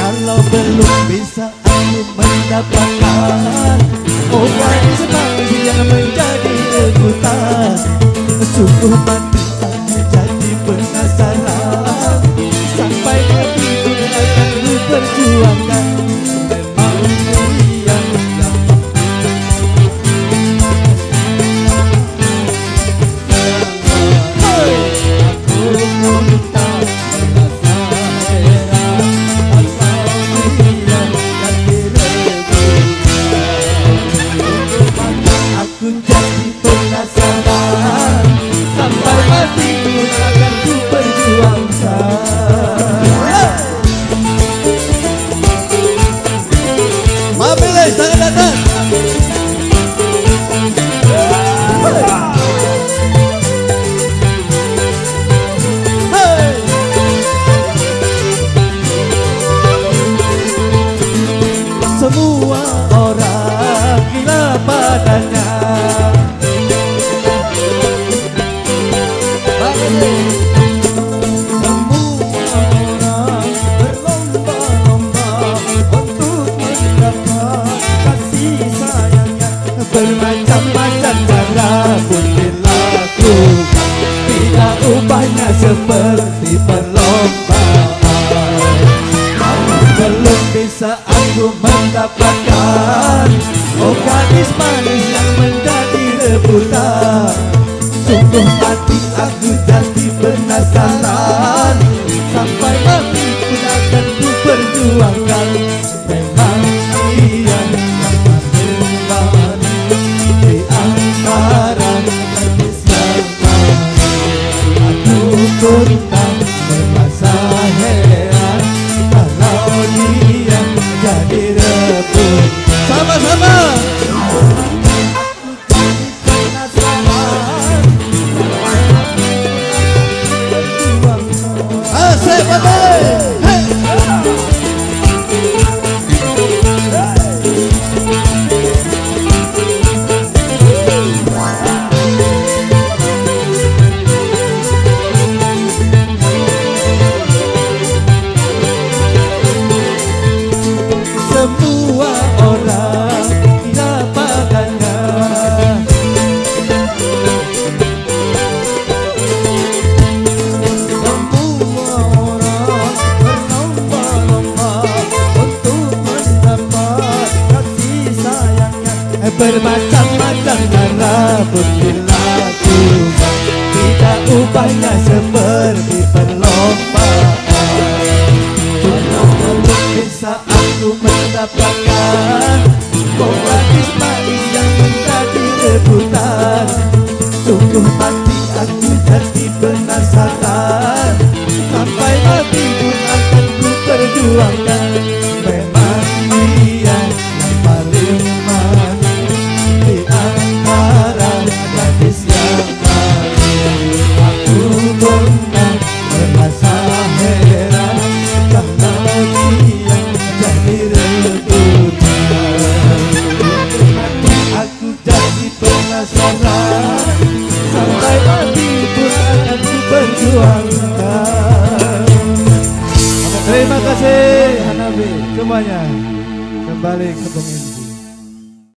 Kalau belum bisa aku mendapatkan Oh manis yang menjadi rebutan. Sungguh mati Semua orang gila padanya Bermacam-macam cara pun dilakukan Tidak ubahnya seperti perlombaan belum bisa aku mendapatkan Oh gadis manis yang menjadi rebutan. Sungguh mati aku jadi penasaran Bermacam-macam cara dilakukan Tidak ubahnya seperti perlombaan. Belum bisa aku mendapatkan. Oh gadis manis yang menjadi rebutan Sungguh mati aku jadi penasaran. Sampai mati pun akan ku perjuangkan semuanya. Kembali ke pemimpin